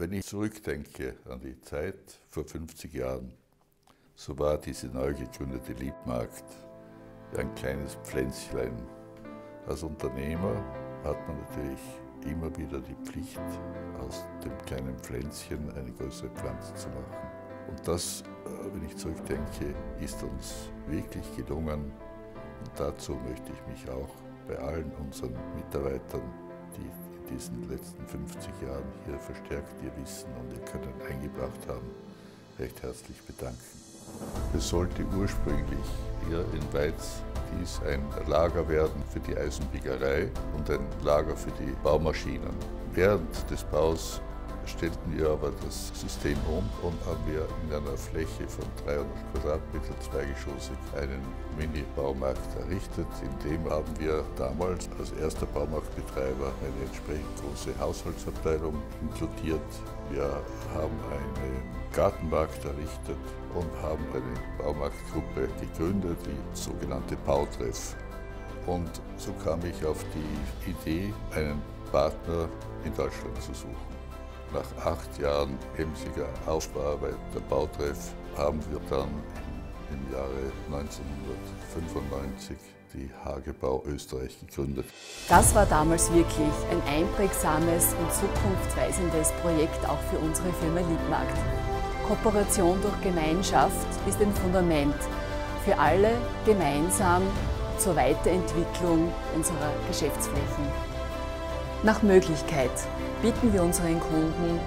Wenn ich zurückdenke an die Zeit vor 50 Jahren, so war diese neu gegründete Liebmarkt ein kleines Pflänzlein. Als Unternehmer hat man natürlich immer wieder die Pflicht, aus dem kleinen Pflänzchen eine größere Pflanze zu machen. Und das, äh, wenn ich zurückdenke, ist uns wirklich gelungen. Und dazu möchte ich mich auch bei allen unseren Mitarbeitern, diesen letzten 50 Jahren hier verstärkt ihr Wissen und ihr Können eingebracht haben, recht herzlich bedanken. Es sollte ursprünglich hier in Weiz dies ein Lager werden für die Eisenbiegerei und ein Lager für die Baumaschinen. Während des Baus stellten wir aber das System um und haben wir in einer Fläche von 300 Quadratmeter zweigeschossig einen Mini-Baumarkt errichtet. In dem haben wir damals als erster Baumarktbetreiber eine entsprechend große Haushaltsabteilung inkludiert. Wir haben einen Gartenmarkt errichtet und haben eine Baumarktgruppe gegründet, die sogenannte Bautreff. Und so kam ich auf die Idee, einen Partner in Deutschland zu suchen. Nach acht Jahren emsiger Aufbauarbeit der Bautreff haben wir dann im Jahre 1995 die Hagebau Österreich gegründet. Das war damals wirklich ein einprägsames und zukunftsweisendes Projekt auch für unsere Firma Liebmarkt. Kooperation durch Gemeinschaft ist ein Fundament für alle gemeinsam zur Weiterentwicklung unserer Geschäftsflächen. Nach Möglichkeit bieten wir unseren Kunden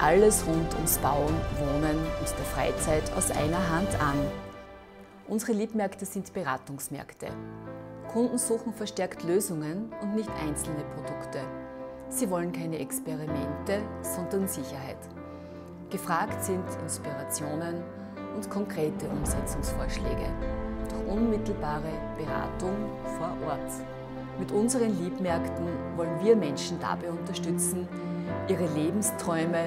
alles rund ums Bauen, Wohnen und der Freizeit aus einer Hand an. Unsere Liebmärkte sind Beratungsmärkte. Kunden suchen verstärkt Lösungen und nicht einzelne Produkte. Sie wollen keine Experimente, sondern Sicherheit. Gefragt sind Inspirationen und konkrete Umsetzungsvorschläge durch unmittelbare Beratung vor Ort. Mit unseren Liebmärkten wollen wir Menschen dabei unterstützen, ihre Lebensträume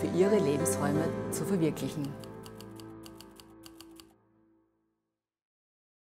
für ihre Lebensräume zu verwirklichen.